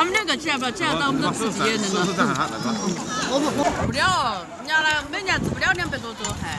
他们两个既然吧，几然，但我们都吃别人的了。我不，我不了，人家那每年吃不了两百多桌还。